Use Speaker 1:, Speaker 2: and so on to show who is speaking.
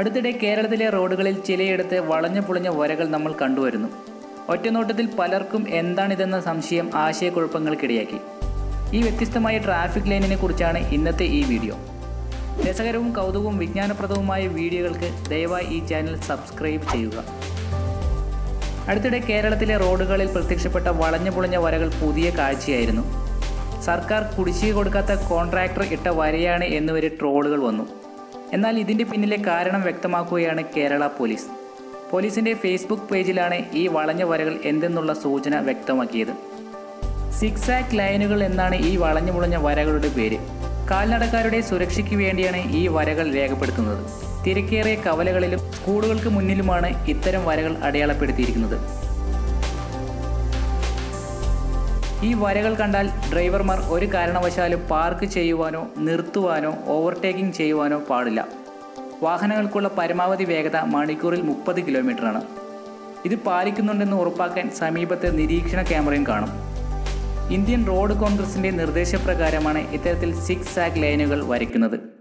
Speaker 1: അടുത്തിടെ കേരളത്തിലെ റോഡുകളിൽ ചിലയിടത്ത് വളഞ്ഞു പുളഞ്ഞ വരകൾ നമ്മൾ കണ്ടുവരുന്നു. ഒറ്റനോട്ടത്തിൽ പലർക്കും എന്താണിതെന്ന സംശയം ആശയക്കുഴപ്പങ്ങൾക്കിടയാക്കി. ഈ വ്യത്യസ്തമായ ട്രാഫിക് ലൈനിനെ കുറിച്ചാണ് ഇന്നത്തെ ഈ വീഡിയോ. രസകരവും കൗതുകവും വിജ്ഞാനപ്രദവുമായ വീഡിയോകൾക്ക് ദയവായി ഈ ചാനൽ സബ്സ്ക്രൈബ് ചെയ്യുക. അടുത്തിടെ കേരളത്തിലെ റോഡുകളിൽ പ്രത്യക്ഷപ്പെട്ട വളഞ്ഞു പുളഞ്ഞ വരകൾ പുതിയ കാഴ്ചയായിരുന്നു. സർക്കാർ കുടിശ്ശിക കൊടുക്കാത്ത കോൺട്രാക്ടർ ഇട്ട വരയാണ് എന്നുവരെ ട്രോളുകൾ വന്നു. എന്നാൽ ഇതിന്റെ പിന്നിലെ കാരണം വ്യക്തമാക്കുകയാണ് കേരള പോലീസ്. പോലീസിന്റെ ഫേസ്ബുക്ക് പേജിലാണ് ഈ വളഞ്ഞ വരകൾ എന്തെന്നുള്ള സൂചന വ്യക്തമാക്കിയത്. സിക്സ് ലൈനുകൾ എന്നാണ് ഈ വളഞ്ഞു മുളഞ്ഞ വരകളുടെ പേര്. കാൽനടക്കാരുടെ സുരക്ഷയ്ക്ക് വേണ്ടിയാണ് ഈ വരകൾ രേഖപ്പെടുത്തുന്നത്. തിരക്കേറിയ കവലകളിലും സ്കൂളുകൾക്ക് മുന്നിലുമാണ് ഇത്തരം വരകൾ അടയാളപ്പെടുത്തിയിരിക്കുന്നത്. ഈ വരകൾ കണ്ടാൽ ഡ്രൈവർമാർ ഒരു കാരണവശാലും പാർക്ക് ചെയ്യുവാനോ നിർത്തുവാനോ ഓവർടേക്കിംഗ് ചെയ്യുവാനോ പാടില്ല. വാഹനങ്ങൾക്കുള്ള പരമാവധി വേഗത മണിക്കൂറിൽ മുപ്പത് കിലോമീറ്ററാണ്. ഇത് പാലിക്കുന്നുണ്ടെന്ന് ഉറപ്പാക്കാൻ സമീപത്തെ നിരീക്ഷണ ക്യാമറയും കാണും. ഇന്ത്യൻ റോഡ് കോൺഗ്രസിന്റെ നിർദ്ദേശപ്രകാരമാണ് ഇത്തരത്തിൽ സിക്സ് സാഗ് ലൈനുകൾ വരയ്ക്കുന്നത്.